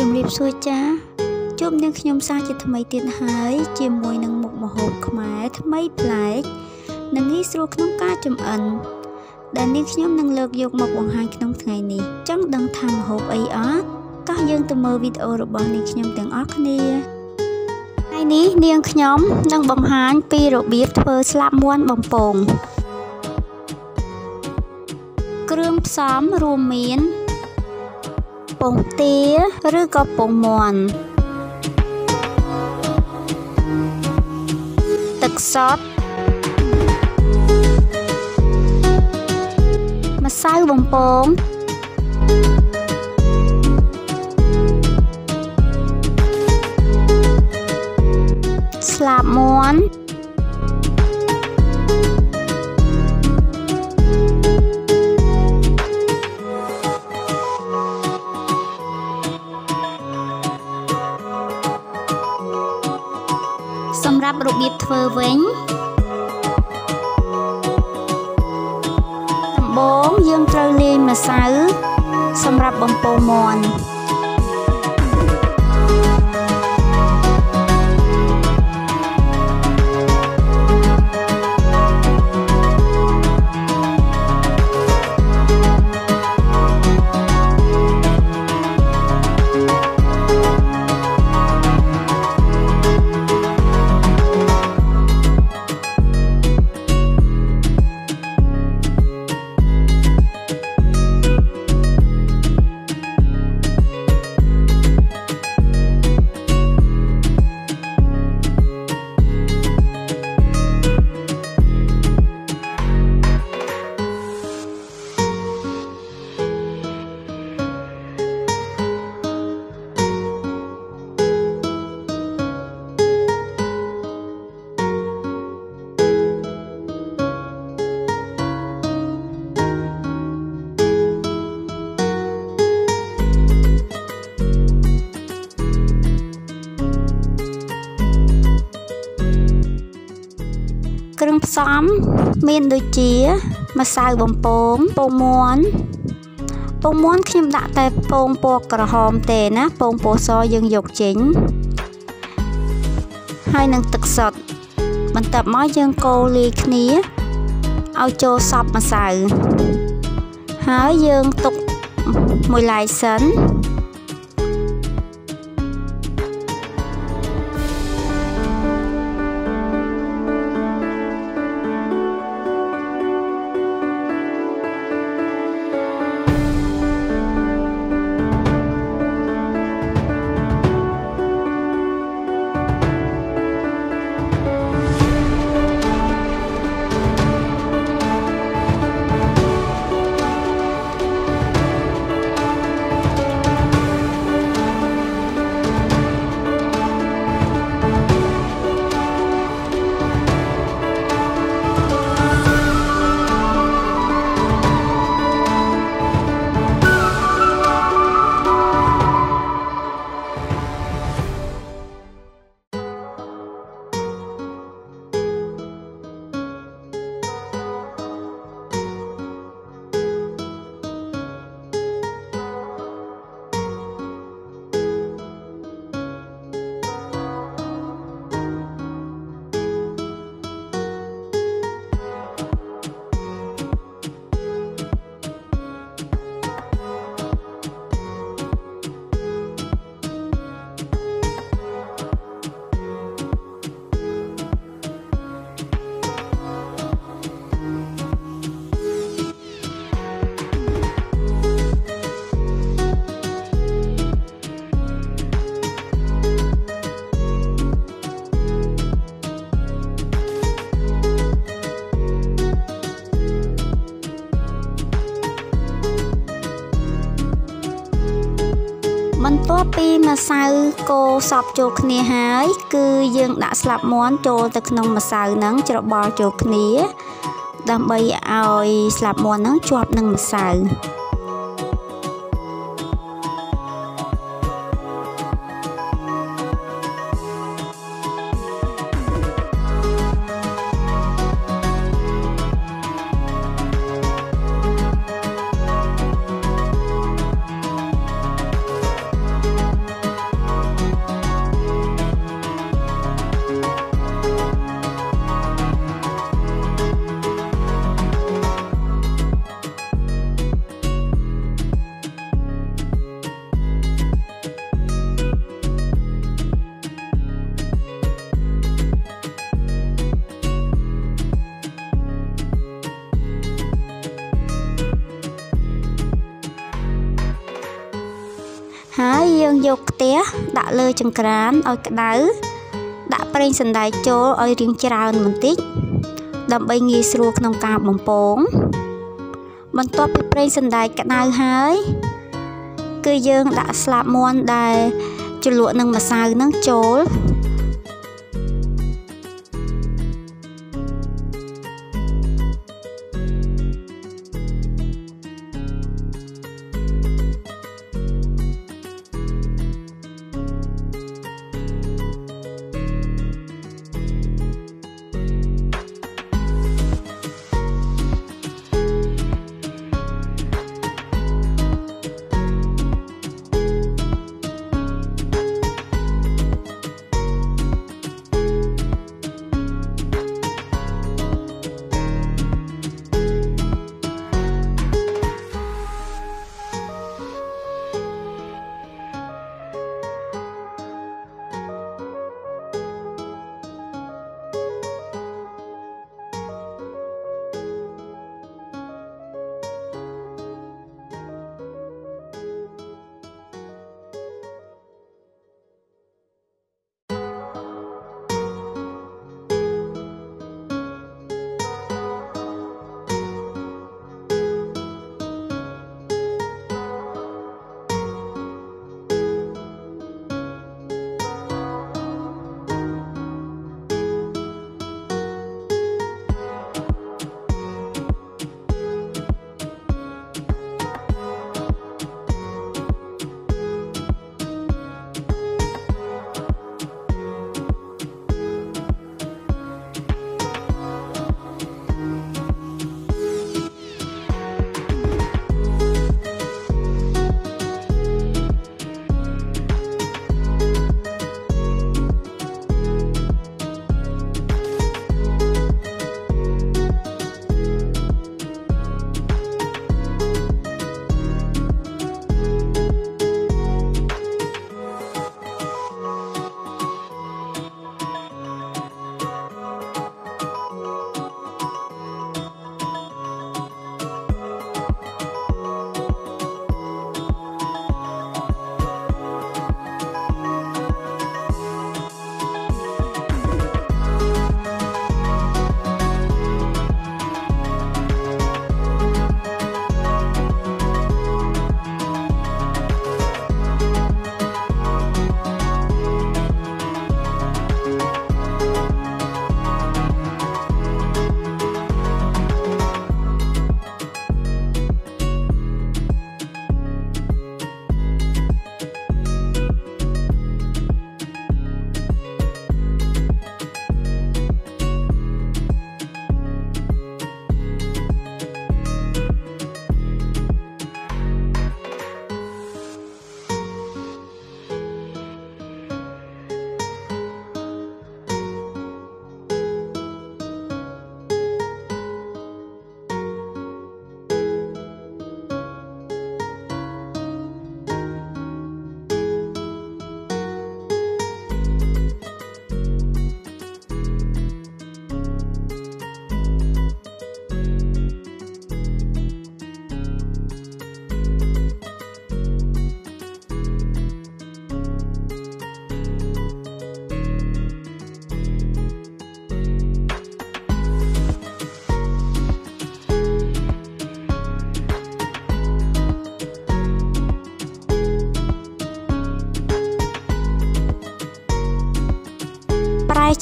ជំរាបសួរចា៎ជួបនឹងខ្ញុំសាជាថ្មីទៀតហើយជាមួយនឹងមុខម្ហូបខ្មែរថ្មីប្លែកនិងងាយស្រួលក្នុងការចម្អិនដែលនាងខ្ញុំនឹងលើកយកមកបង្ហាញក្នុងថ្ងៃនេះចង់ដឹងថាម្ហូបអីអត់តោះយើងទៅមើលវីដេអូរបស់នាងខ្ញុំទាំងអស់គ្នាថ្ងៃនេះនាងខ្ញុំនឹងបង្ហាញពីរបៀបធ្វើស្លាប់មាន់បំពងគ្រឿងផ្សំរួមមានព ងទាឬក៏ពងមាន់ទឹកសុទ្ធម្សៅបំពងស្លាបមាន់ ធ្វើវិញដំបូងយើងត្រូវលាយម្សៅសម្រាប់បំពងមាន់ ផ្សំមានដូចជាម្សៅបំពងពងមាន់ពងមាន់ខ្ញុំដាក់តែពងពណ៌ក្រហមទេណាពងពណ៌សយើងយកចេញហើយនឹងទឹកសុទ្ធបន្ទាប់មកយើងកូរលាយគ្នាឲ្យចូលសព្វម្សៅហើយយើងទុកមួយឡែកសិន បន្ទាប់ពីម្សៅកូរសពចូលគ្នាហើយ គឺយើងដាក់ស្លាប់មាន់ចូលទៅក្នុងម្សៅហ្នឹងច្របល់ចូលគ្នា ដើម្បីឲ្យស្លាប់មាន់ហ្នឹងជាប់នឹងម្សៅ ទះដាក់លើចង្ក្រានឲ្យក្តៅដាក់ប្រេងសណ្ដែកចូលឲ្យរាងច្រើនបន្តិចដើម្បីងាយស្រួលក្នុងការបំពងបន្ទាប់ពីប្រេងសណ្ដែកក្តៅហើយគឺយើងដាក់ស្លាបមាន់ដែលជ្រលក់នឹងម្សៅនឹងចូល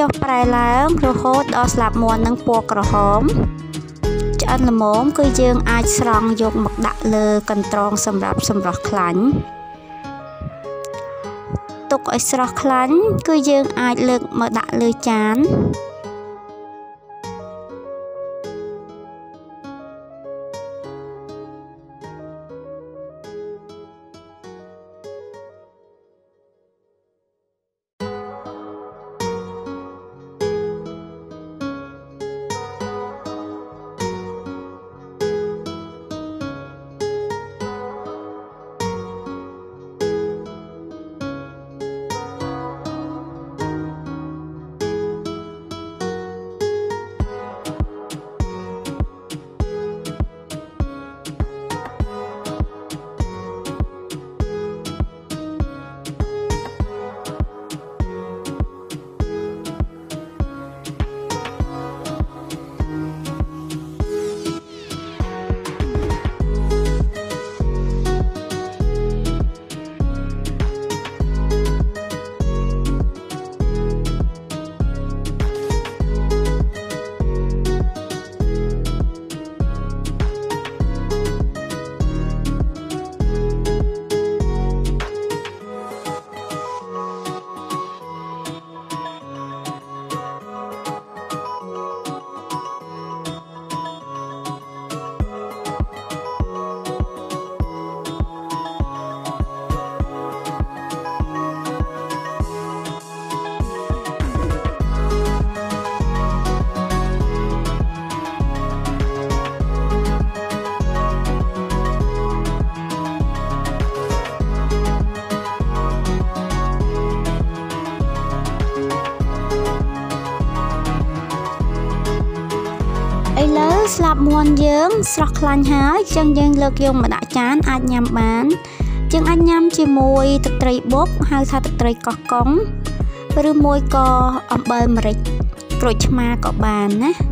ចុះប្រែឡើងរហូតដល់ស្លាបមាន់នឹងពណ៌ក្រហមឆ្អិនល្មមគឺយើងអាចស្រង់យកមកដាក់លើកន្ត្រងសម្រាប់សម្រស់ខ្លាញ់ទុកឲ្យស្រស់ខ្លាញ់គឺយើងអាចលើកមកដាក់លើចាន នយើងស្រស់ខ្លាញ់ហើយចឹងយើងលើកយកមកដាក់ចានអាចញ៉ាំបានយើងអាចញ៉ាំជាមួយទឹកត្រីបុកហៅថាទឹកត្រីកោះកុងឬមួយក៏អំបិលម្រេចក្រូចឆ្មាក៏បានណា